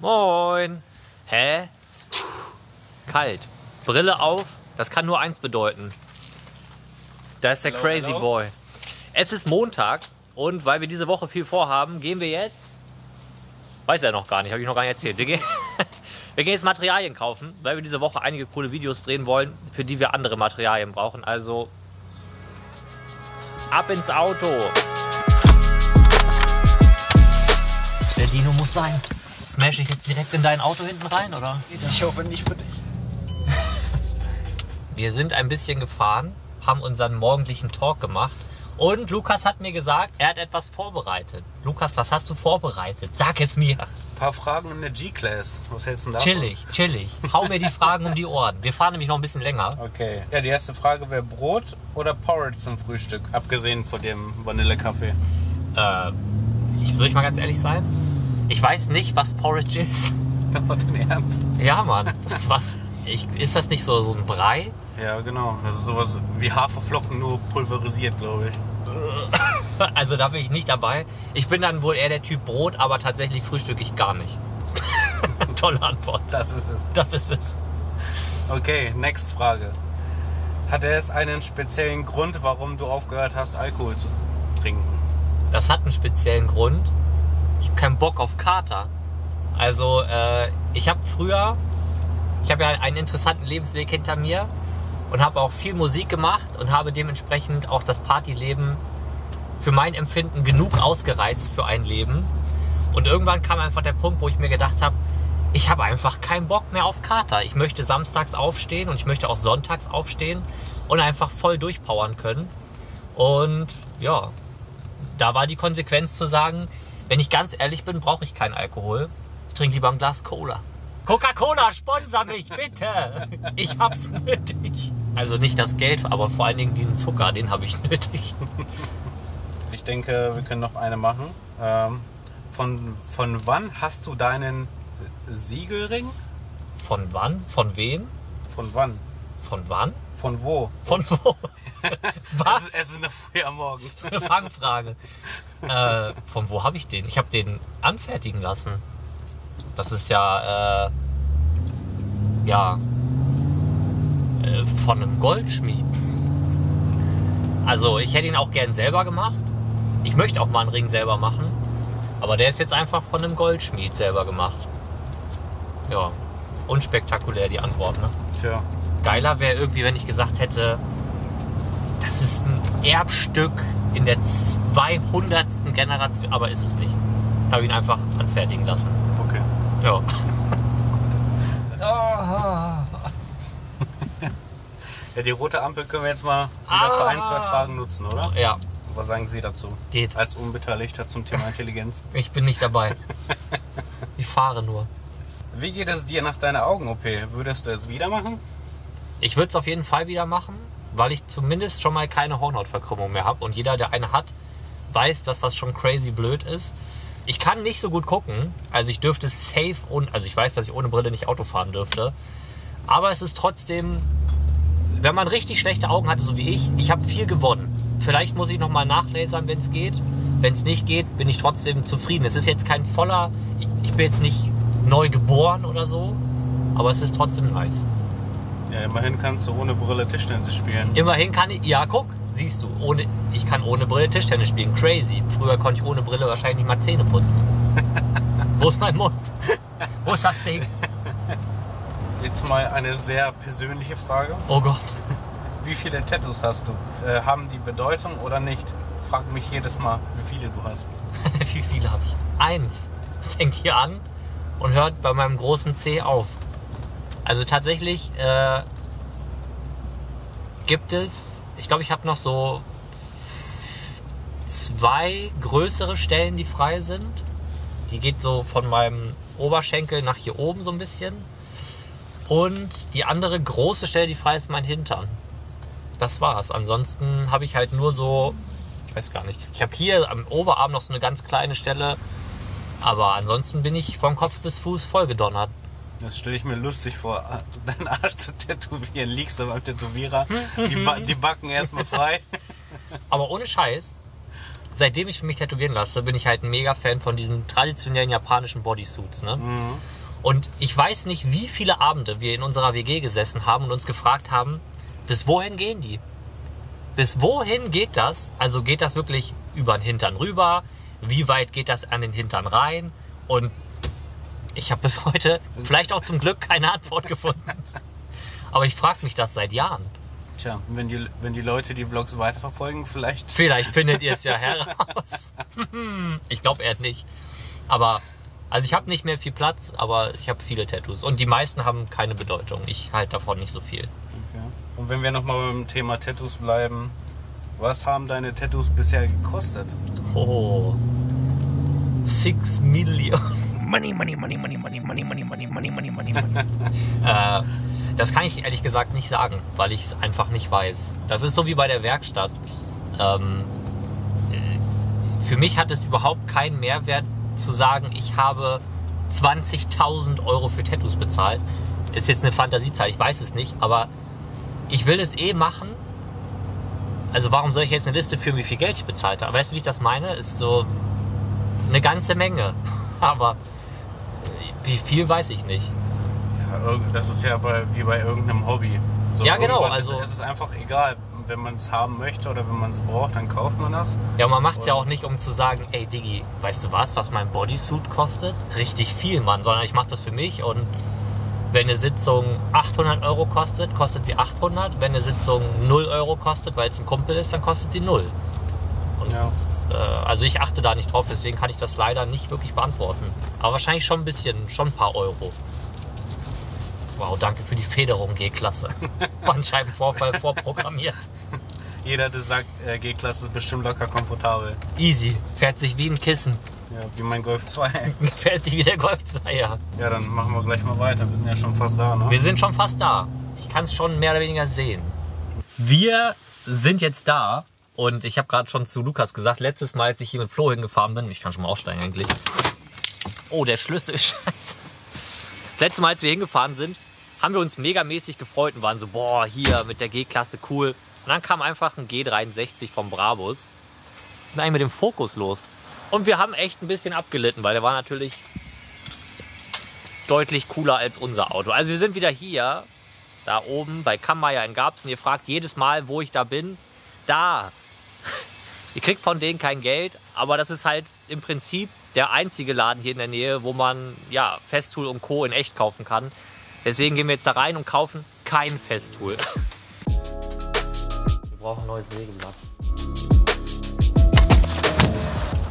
Moin. Hä? Kalt. Brille auf. Das kann nur eins bedeuten. Da ist der Hello, Crazy hello. Boy. Es ist Montag und weil wir diese Woche viel vorhaben, gehen wir jetzt. Weiß er noch gar nicht, habe ich noch gar nicht erzählt. Wir gehen, wir gehen jetzt Materialien kaufen, weil wir diese Woche einige coole Videos drehen wollen, für die wir andere Materialien brauchen. Also ab ins Auto. Der Dino muss sein. Smash ich jetzt direkt in dein Auto hinten rein, oder? Ich hoffe nicht für dich. Wir sind ein bisschen gefahren, haben unseren morgendlichen Talk gemacht und Lukas hat mir gesagt, er hat etwas vorbereitet. Lukas, was hast du vorbereitet? Sag es mir. Ein paar Fragen in der G-Class. Was hältst du denn davon? Chillig, chillig. Hau mir die Fragen um die Ohren. Wir fahren nämlich noch ein bisschen länger. Okay. Ja, die erste Frage wäre Brot oder Porridge zum Frühstück? Abgesehen von dem Vanillekaffee. Äh, ich, soll ich mal ganz ehrlich sein? Ich weiß nicht, was Porridge ist. Aber dein Ernst? Ja, Mann. Was? Ich, ist das nicht so, so ein Brei? Ja, genau. Das ist sowas wie Haferflocken, nur pulverisiert, glaube ich. Also da bin ich nicht dabei. Ich bin dann wohl eher der Typ Brot, aber tatsächlich frühstücke ich gar nicht. Tolle Antwort. Das ist es. Das ist es. Okay, next Frage. Hat es einen speziellen Grund, warum du aufgehört hast, Alkohol zu trinken? Das hat einen speziellen Grund. Ich habe keinen Bock auf Kater. Also äh, ich habe früher, ich habe ja einen interessanten Lebensweg hinter mir und habe auch viel Musik gemacht und habe dementsprechend auch das Partyleben für mein Empfinden genug ausgereizt für ein Leben. Und irgendwann kam einfach der Punkt, wo ich mir gedacht habe, ich habe einfach keinen Bock mehr auf Kater. Ich möchte samstags aufstehen und ich möchte auch sonntags aufstehen und einfach voll durchpowern können. Und ja, da war die Konsequenz zu sagen, wenn ich ganz ehrlich bin, brauche ich keinen Alkohol. Ich trinke lieber ein Glas Cola. Coca-Cola, sponsor mich, bitte! Ich hab's nötig. Also nicht das Geld, aber vor allen Dingen den Zucker, den habe ich nötig. Ich denke, wir können noch eine machen. Ähm, von, von wann hast du deinen Siegelring? Von wann? Von wem? Von wann? Von wann? Von wo? Von wo? Es Was? ist, es ist noch früh am Morgen. Das ist eine Fangfrage. Äh, von wo habe ich den? Ich habe den anfertigen lassen. Das ist ja, äh, ja, äh, von einem Goldschmied. Also ich hätte ihn auch gern selber gemacht. Ich möchte auch mal einen Ring selber machen. Aber der ist jetzt einfach von einem Goldschmied selber gemacht. Ja, unspektakulär die Antwort, ne? Tja, Geiler wäre irgendwie, wenn ich gesagt hätte, das ist ein Erbstück in der 200. Generation, aber ist es nicht. Habe ihn einfach anfertigen lassen. okay. Ja. Ja, die rote Ampel können wir jetzt mal wieder Ah. für ein, zwei Fragen nutzen, oder? Ja, Was sagen Sie dazu? geht. Als Unbeteiligter zum Thema Intelligenz. Ich bin nicht dabei. Ich fahre nur. Wie geht es dir nach deiner Augen-OP? Würdest du es wieder machen? Ich würde es auf jeden Fall wieder machen, weil ich zumindest schon mal keine Hornhautverkrümmung mehr habe. Und jeder, der eine hat, weiß, dass das schon crazy blöd ist. Ich kann nicht so gut gucken. Also ich dürfte safe und also ich weiß, dass ich ohne Brille nicht Auto fahren dürfte. Aber es ist trotzdem, wenn man richtig schlechte Augen hatte, so wie ich, ich habe viel gewonnen. Vielleicht muss ich nochmal nachlasern, wenn es geht. Wenn es nicht geht, bin ich trotzdem zufrieden. Es ist jetzt kein voller, ich, ich bin jetzt nicht neu geboren oder so, aber es ist trotzdem nice. Ja, immerhin kannst du ohne Brille Tischtennis spielen. Immerhin kann ich, ja guck, siehst du, ohne, ich kann ohne Brille Tischtennis spielen. Crazy. Früher konnte ich ohne Brille wahrscheinlich nicht mal Zähne putzen. Wo ist mein Mund? Wo ist das Ding? Jetzt mal eine sehr persönliche Frage. Oh Gott. Wie viele Tattoos hast du? Äh, haben die Bedeutung oder nicht? Frag mich jedes Mal, wie viele du hast. Wie viele habe ich? Eins. Fängt hier an und hört bei meinem großen C auf. Also tatsächlich äh, gibt es, ich glaube, ich habe noch so zwei größere Stellen, die frei sind. Die geht so von meinem Oberschenkel nach hier oben so ein bisschen. Und die andere große Stelle, die frei ist, mein Hintern. Das war's. Ansonsten habe ich halt nur so, ich weiß gar nicht. Ich habe hier am Oberarm noch so eine ganz kleine Stelle. Aber ansonsten bin ich vom Kopf bis Fuß vollgedonnert. Das stelle ich mir lustig vor, deinen Arsch zu tätowieren. Liegst du beim Tätowierer, die, ba die Backen erstmal frei. Aber ohne Scheiß, seitdem ich mich tätowieren lasse, bin ich halt ein mega Fan von diesen traditionellen japanischen Bodysuits. Ne? Mhm. Und ich weiß nicht, wie viele Abende wir in unserer WG gesessen haben und uns gefragt haben, bis wohin gehen die? Bis wohin geht das? Also geht das wirklich über den Hintern rüber? Wie weit geht das an den Hintern rein? Und ich habe bis heute vielleicht auch zum Glück keine Antwort gefunden. Aber ich frage mich das seit Jahren. Tja, wenn die, wenn die Leute die Vlogs weiterverfolgen, vielleicht. Vielleicht findet ihr es ja heraus. ich glaube eher nicht. Aber, also ich habe nicht mehr viel Platz, aber ich habe viele Tattoos. Und die meisten haben keine Bedeutung. Ich halte davon nicht so viel. Okay. Und wenn wir nochmal beim Thema Tattoos bleiben, was haben deine Tattoos bisher gekostet? Oh. Six Million. Money, money, money, money, money, money, money, money, money, money, money. Äh, das kann ich ehrlich gesagt nicht sagen, weil ich es einfach nicht weiß. Das ist so wie bei der Werkstatt. Ähm, äh, für mich hat es überhaupt keinen Mehrwert zu sagen, ich habe 20.000 Euro für Tattoos bezahlt. Ist jetzt eine Fantasiezahl, ich weiß es nicht, aber ich will es eh machen. Also warum soll ich jetzt eine Liste führen, wie viel Geld ich bezahlt habe? Weißt du, wie ich das meine? Ist so eine ganze Menge. Aber äh, wie viel weiß ich nicht. Ja, das ist ja bei, wie bei irgendeinem Hobby. So Ja, genau, also- Ist, ist es einfach egal. Wenn man es haben möchte oder wenn man es braucht, dann kauft man das. Ja, man macht es ja auch nicht, um zu sagen, ey Diggi, weißt du was, was mein Bodysuit kostet? Richtig viel, Mann, sondern ich mache das für mich und wenn eine Sitzung 800 Euro kostet, kostet sie 800. Wenn eine Sitzung 0 Euro kostet, weil es ein Kumpel ist, dann kostet sie 0. Und Ja. es, äh, also ich achte da nicht drauf, deswegen kann ich das leider nicht wirklich beantworten. Aber wahrscheinlich schon ein bisschen, schon ein paar Euro. Wow, danke für die Federung, G-Klasse. Bandscheibenvorfall vorprogrammiert. Jeder, der sagt, äh, G-Klasse ist bestimmt locker komfortabel. Easy, fährt sich wie ein Kissen. Ja, wie mein Golf 2. Fährt sich wie der Golf 2, ja. Ja, dann machen wir gleich mal weiter. Wir sind ja schon fast da, ne? Wir sind schon fast da. Ich kann es schon mehr oder weniger sehen. Wir sind jetzt da und ich habe gerade schon zu Lukas gesagt, letztes Mal, als ich hier mit Flo hingefahren bin, ich kann schon mal aussteigen eigentlich. Oh, der Schlüssel ist scheiße. Das letzte Mal, als wir hingefahren sind, haben wir uns megamäßig gefreut und waren so, boah, hier mit der G-Klasse cool. Und dann kam einfach ein G63 vom Brabus. Was ist denn eigentlich mit dem Fokus los? Und wir haben echt ein bisschen abgelitten, weil der war natürlich deutlich cooler als unser Auto. Also wir sind wieder hier, da oben bei Kammeier in Garbsen. Ihr fragt jedes Mal, wo ich da bin. Da. Ihr kriegt von denen kein Geld, aber das ist halt im Prinzip der einzige Laden hier in der Nähe, wo man ja Festool und Co. in echt kaufen kann. Deswegen gehen wir jetzt da rein und kaufen kein Festool. Wir brauchen ein neues Sägeblatt.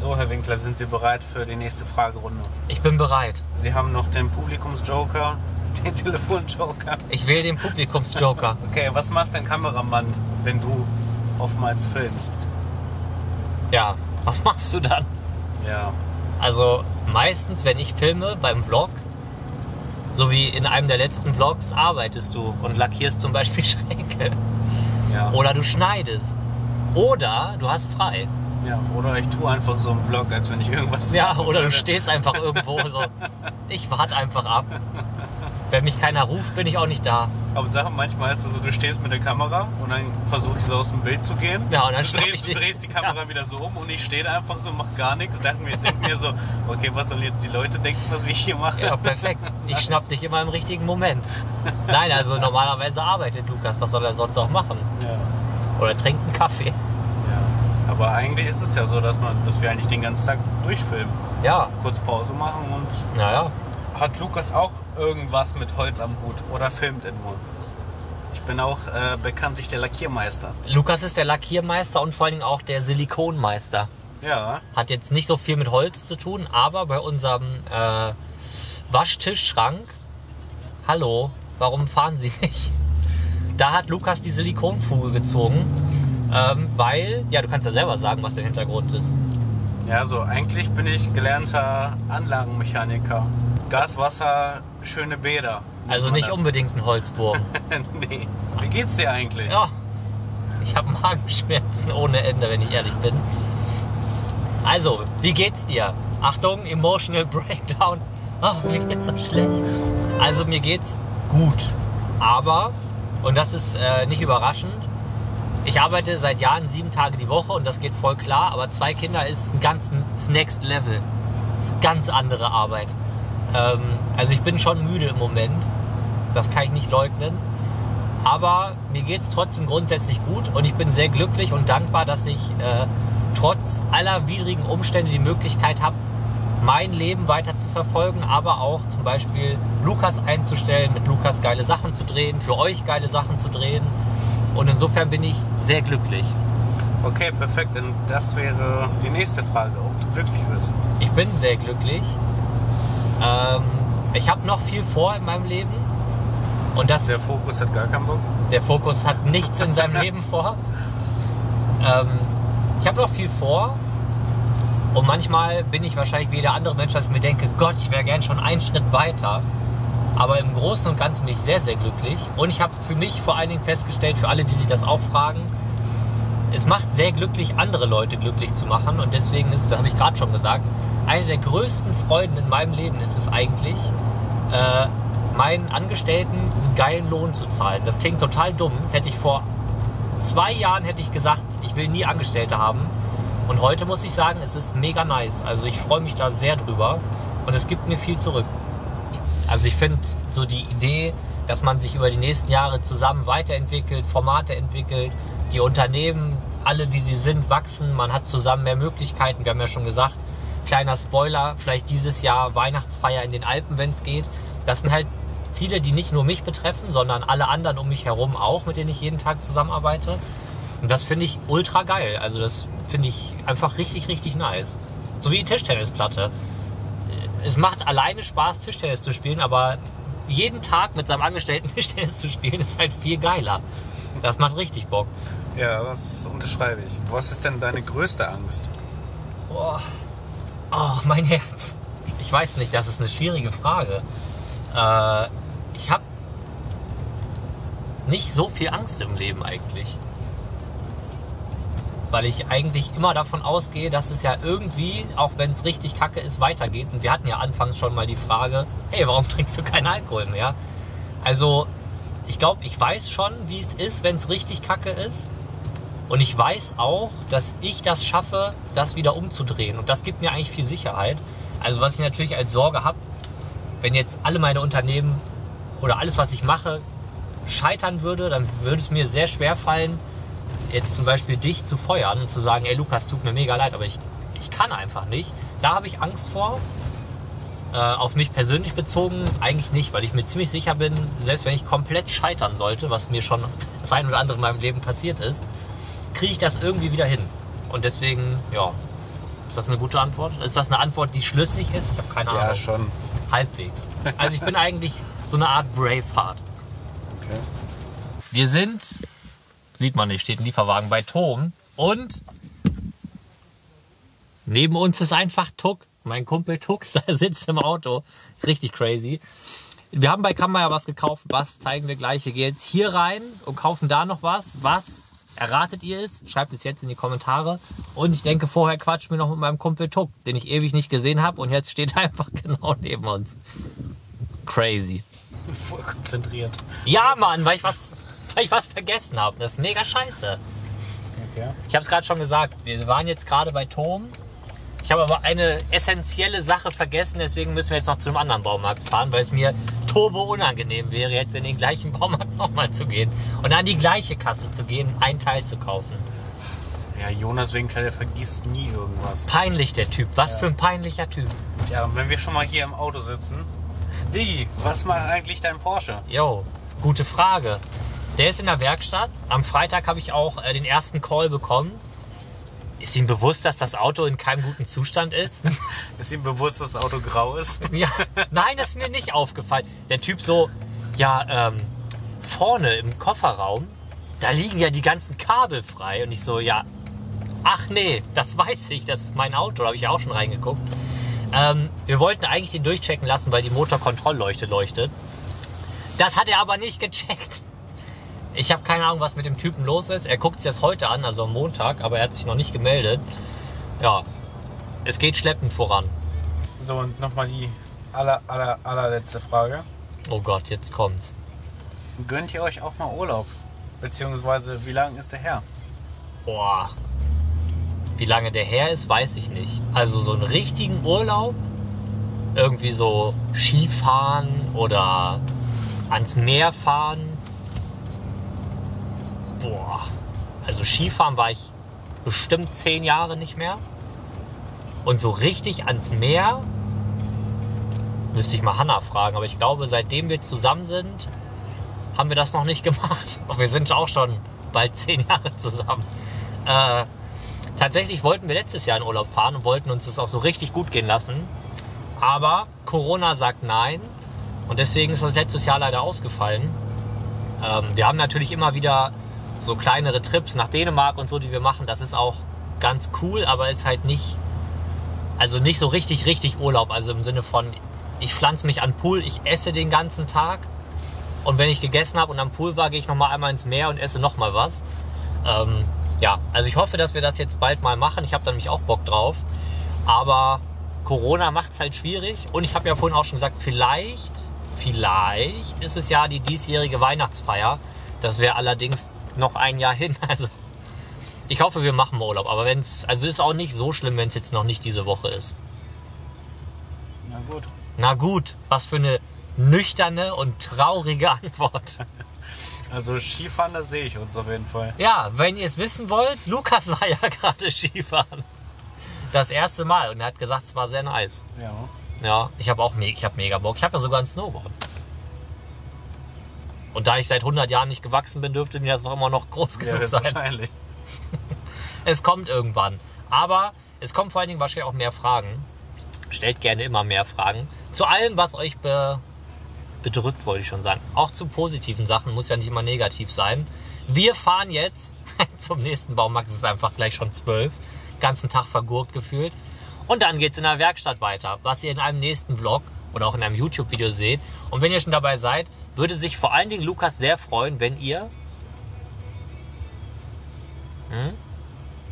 So, Herr Winkler, sind Sie bereit für die nächste Fragerunde? Ich bin bereit. Sie haben noch den Publikumsjoker, den Telefonjoker. Ich wähle den Publikumsjoker. Okay, was macht ein Kameramann, wenn du oftmals filmst? Ja, was machst du dann? Ja. Also meistens, wenn ich filme beim Vlog, so wie in einem der letzten Vlogs, arbeitest du und lackierst zum Beispiel Schränke. Ja. Oder du schneidest. Oder du hast frei. ja. Oder ich tue einfach so einen Vlog, als wenn ich irgendwas. Ja, oder du stehst einfach irgendwo so. Ich warte einfach ab. Wenn mich keiner ruft, bin ich auch nicht da. Aber Sachen, manchmal ist es so, du stehst mit der Kamera und dann versuche ich so aus dem Bild zu gehen. Ja, und dann du drehst, du drehst die Kamera wieder so um und ich stehe einfach so, mach gar nichts. Denk mir, denk mir so, okay, was sollen jetzt die Leute denken, was ich hier mache? Ja, perfekt. Ich schnapp dich immer im richtigen Moment. Nein, also normalerweise arbeitet Lukas. Was soll er sonst auch machen? Ja. Oder trinkt einen Kaffee. ja. Aber eigentlich ist es ja so, dass, man, dass wir eigentlich den ganzen Tag durchfilmen. Ja, Kurz Pause machen und naja. Hat Lukas auch irgendwas mit Holz am Hut oder filmt er nur? Ich bin auch äh, bekanntlich der Lackiermeister. Lukas ist der Lackiermeister und vor allen Dingen auch der Silikonmeister. Ja, Hat jetzt nicht so viel mit Holz zu tun, aber bei unserem äh, Waschtischschrank, hallo, warum fahren Sie nicht? Da hat Lukas die Silikonfuge gezogen, ähm, weil, ja, du kannst ja selber sagen, was der Hintergrund ist. ja, so eigentlich bin ich gelernter Anlagenmechaniker. Gas, Wasser, schöne Bäder. Also nicht das. unbedingt ein Holzwurm. nee. Wie geht's dir eigentlich? Ja, ich habe Magenschmerzen ohne Ende, wenn ich ehrlich bin. Also, wie geht's dir? Achtung, emotional breakdown. Oh, mir geht's so schlecht. Also mir geht's gut. Aber, und das ist äh, nicht überraschend, ich arbeite seit Jahren sieben Tage die Woche und das geht voll klar, aber zwei Kinder ist ein ganz ist Next Level. Ist ganz andere Arbeit. Ähm, also ich bin schon müde im Moment. Das kann ich nicht leugnen. Aber mir geht es trotzdem grundsätzlich gut und ich bin sehr glücklich und dankbar, dass ich äh, trotz aller widrigen Umstände die Möglichkeit habe, mein Leben weiter zu verfolgen, aber auch zum Beispiel Lukas einzustellen, mit Lukas geile Sachen zu drehen, für euch geile Sachen zu drehen. Und insofern bin ich sehr glücklich. Okay, perfekt. Denn das wäre die nächste Frage, ob du glücklich bist. Ich bin sehr glücklich. Ähm, ich habe noch viel vor in meinem Leben. Und das, Der Fokus hat gar keinen Bock. der Fokus hat nichts in seinem Leben vor. Ähm, ich habe noch viel vor. Und manchmal bin ich wahrscheinlich wie jeder andere Mensch, dass ich mir denke, Gott, ich wäre gern schon einen Schritt weiter. Aber im Großen und Ganzen bin ich sehr, sehr glücklich. Und ich habe für mich vor allen Dingen festgestellt, für alle, die sich das auch fragen, es macht sehr glücklich, andere Leute glücklich zu machen. Und deswegen ist, das habe ich gerade schon gesagt, eine der größten Freuden in meinem Leben ist es eigentlich, äh, meinen Angestellten einen geilen Lohn zu zahlen. Das klingt total dumm. Das hätte ich vor zwei Jahren hätte ich gesagt, ich will nie Angestellte haben. Und heute muss ich sagen, es ist mega nice. Also ich freue mich da sehr drüber und es gibt mir viel zurück. Also ich finde so die Idee, dass man sich über die nächsten Jahre zusammen weiterentwickelt, Formate entwickelt, die Unternehmen, alle wie sie sind, wachsen, man hat zusammen mehr Möglichkeiten. Wir haben ja schon gesagt, kleiner Spoiler, vielleicht dieses Jahr Weihnachtsfeier in den Alpen, wenn es geht. Das sind halt Ziele, die nicht nur mich betreffen, sondern alle anderen um mich herum auch, mit denen ich jeden Tag zusammenarbeite. Und das finde ich ultra geil. Also das finde ich einfach richtig, richtig nice. So wie die Tischtennisplatte. Es macht alleine Spaß, Tischtennis zu spielen, aber jeden Tag mit seinem Angestellten Tischtennis zu spielen, ist halt viel geiler. Das macht richtig Bock. Ja, das unterschreibe ich. Was ist denn deine größte Angst? Boah. Oh, mein Herz. Ich weiß nicht, das ist eine schwierige Frage. Äh, ich habe nicht so viel Angst im Leben eigentlich. Weil ich eigentlich immer davon ausgehe, dass es ja irgendwie, auch wenn es richtig kacke ist, weitergeht. Und wir hatten ja anfangs schon mal die Frage, hey, warum trinkst du keinen Alkohol mehr? Also, ich glaube, ich weiß schon, wie es ist, wenn es richtig kacke ist. Und ich weiß auch, dass ich das schaffe, das wieder umzudrehen. Und das gibt mir eigentlich viel Sicherheit. Also was ich natürlich als Sorge habe, wenn jetzt alle meine Unternehmen oder alles, was ich mache, scheitern würde, dann würde es mir sehr schwer fallen, jetzt zum Beispiel dich zu feuern und zu sagen, ey Lukas, tut mir mega leid, aber ich, ich kann einfach nicht. Da habe ich Angst vor. Äh, auf mich persönlich bezogen eigentlich nicht, weil ich mir ziemlich sicher bin, selbst wenn ich komplett scheitern sollte, was mir schon das ein oder andere in meinem Leben passiert ist, kriege ich das irgendwie wieder hin. Und deswegen, ja, ist das eine gute Antwort? Ist das eine Antwort, die schlüssig ist? Ich habe keine Ja, Ahnung. schon. Halbwegs. Also ich bin eigentlich so eine Art Braveheart. Okay. Wir sind, sieht man nicht, steht ein Lieferwagen bei Tom und neben uns ist einfach Tuck. Mein Kumpel der sitzt im Auto. Richtig crazy. Wir haben bei Kammer was gekauft. Was zeigen wir gleich. Wir gehen jetzt hier rein und kaufen da noch was. Was erratet ihr es? Schreibt es jetzt in die Kommentare. Und ich denke, vorher quatschen wir noch mit meinem Kumpel Tuck, den ich ewig nicht gesehen habe. Und jetzt steht er einfach genau neben uns. Crazy. Voll konzentriert. Ja, Mann, weil ich was, weil ich was vergessen habe. Das ist mega scheiße. Okay. Ich habe es gerade schon gesagt. Wir waren jetzt gerade bei Tom. Ich habe aber eine essentielle Sache vergessen, deswegen müssen wir jetzt noch zu einem anderen Baumarkt fahren, weil es mir turbo unangenehm wäre, jetzt in den gleichen Baumarkt nochmal zu gehen und an die gleiche Kasse zu gehen, ein Teil zu kaufen. Ja, Jonas Winkler, der vergisst nie irgendwas. Peinlich der Typ. Was für ein peinlicher Typ. Ja, und wenn wir schon mal hier im Auto sitzen. Diggi, was macht eigentlich dein Porsche? Jo, gute Frage. Der ist in der Werkstatt. Am Freitag habe ich auch äh, den ersten Call bekommen. Ist ihm bewusst, dass das Auto in keinem guten Zustand ist? Ist ihm bewusst, dass das Auto grau ist? Ja, nein, das ist mir nicht aufgefallen. Der Typ so, ja, ähm, vorne im Kofferraum, da liegen ja die ganzen Kabel frei. Und ich so, ja, ach nee, das weiß ich, das ist mein Auto, da habe ich auch schon reingeguckt. Ähm, wir wollten eigentlich den durchchecken lassen, weil die Motorkontrollleuchte leuchtet. Das hat er aber nicht gecheckt. Ich habe keine Ahnung, was mit dem Typen los ist. Er guckt sich das heute an, also am Montag, aber er hat sich noch nicht gemeldet. Ja, es geht schleppend voran. So, und nochmal die aller, aller, allerletzte Frage. Oh Gott, jetzt kommt's. Gönnt ihr euch auch mal Urlaub? Beziehungsweise, wie lang ist der her? boah, wie lange der her ist, weiß ich nicht. Also so einen richtigen Urlaub, irgendwie so Skifahren oder ans Meer fahren. Boah, also Skifahren war ich bestimmt zehn Jahre nicht mehr. Und so richtig ans Meer müsste ich mal Hanna fragen. Aber ich glaube, seitdem wir zusammen sind, haben wir das noch nicht gemacht. Und wir sind auch schon bald zehn Jahre zusammen. Äh, tatsächlich wollten wir letztes Jahr in Urlaub fahren und wollten uns das auch so richtig gut gehen lassen. Aber Corona sagt nein. Und deswegen ist das letztes Jahr leider ausgefallen. Ähm, wir haben natürlich immer wieder so kleinere Trips nach Dänemark und so, die wir machen. Das ist auch ganz cool, aber ist halt nicht, also nicht so richtig, richtig Urlaub. Also im Sinne von, ich pflanze mich an den Pool, ich esse den ganzen Tag. Und wenn ich gegessen habe und am Pool war, gehe ich nochmal einmal ins Meer und esse nochmal was. Ähm, ja, also ich hoffe, dass wir das jetzt bald mal machen. Ich habe da nämlich auch Bock drauf. Aber Corona macht es halt schwierig. Und ich habe ja vorhin auch schon gesagt, vielleicht, vielleicht ist es ja die diesjährige Weihnachtsfeier. Das wäre allerdings noch ein Jahr hin. Also ich hoffe, wir machen Urlaub. Aber wenn es, also ist auch nicht so schlimm, wenn es jetzt noch nicht diese Woche ist. Na gut. Na gut, was für eine nüchterne und traurige Antwort. Also Skifahren, da sehe ich uns auf jeden Fall. Ja, wenn ihr es wissen wollt, Lukas war ja gerade Skifahren. Das erste Mal und er hat gesagt, es war sehr nice. Ja. Ja, ich habe auch me ich hab mega Bock. Ich habe ja sogar ein Snowboard. Und da ich seit 100 Jahren nicht gewachsen bin, dürfte mir das noch immer noch groß Ja, genug das sein. wahrscheinlich. Es kommt irgendwann. Aber es kommen vor allen Dingen wahrscheinlich auch mehr Fragen. Stellt gerne immer mehr Fragen. Zu allem, was euch be bedrückt, wollte ich schon sagen. Auch zu positiven Sachen, muss ja nicht immer negativ sein. Wir fahren jetzt zum nächsten Baumarkt. Es ist einfach gleich schon zwölf. Ganzen Tag vergurkt gefühlt. Und dann geht's in der Werkstatt weiter, was ihr in einem nächsten Vlog oder auch in einem YouTube-Video seht. Und wenn ihr schon dabei seid, würde sich vor allen Dingen Lukas sehr freuen, wenn ihr hm,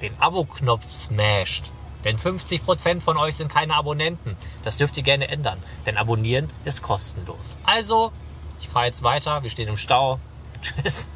den Abo-Knopf smasht. Denn 50% von euch sind keine Abonnenten. Das dürft ihr gerne ändern, denn abonnieren ist kostenlos. Also, ich fahre jetzt weiter, wir stehen im Stau. Tschüss.